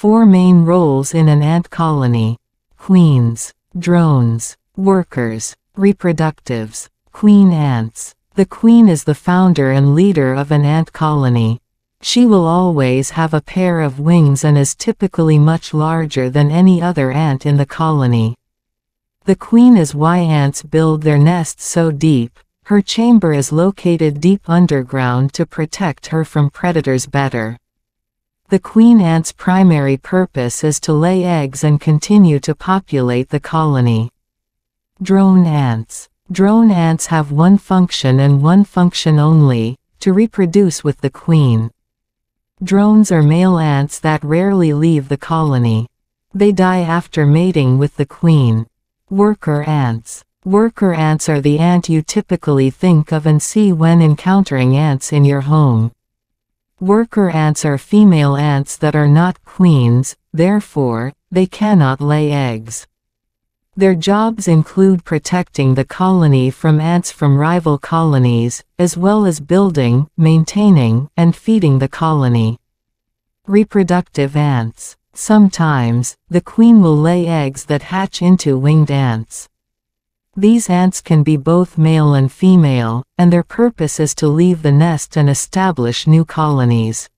Four main roles in an ant colony. Queens, drones, workers, reproductives, queen ants. The queen is the founder and leader of an ant colony. She will always have a pair of wings and is typically much larger than any other ant in the colony. The queen is why ants build their nests so deep. Her chamber is located deep underground to protect her from predators better. The queen ant's primary purpose is to lay eggs and continue to populate the colony. Drone ants. Drone ants have one function and one function only, to reproduce with the queen. Drones are male ants that rarely leave the colony. They die after mating with the queen. Worker ants. Worker ants are the ant you typically think of and see when encountering ants in your home. Worker ants are female ants that are not queens, therefore, they cannot lay eggs. Their jobs include protecting the colony from ants from rival colonies, as well as building, maintaining, and feeding the colony. Reproductive ants. Sometimes, the queen will lay eggs that hatch into winged ants. These ants can be both male and female, and their purpose is to leave the nest and establish new colonies.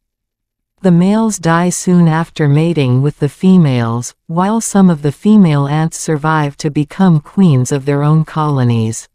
The males die soon after mating with the females, while some of the female ants survive to become queens of their own colonies.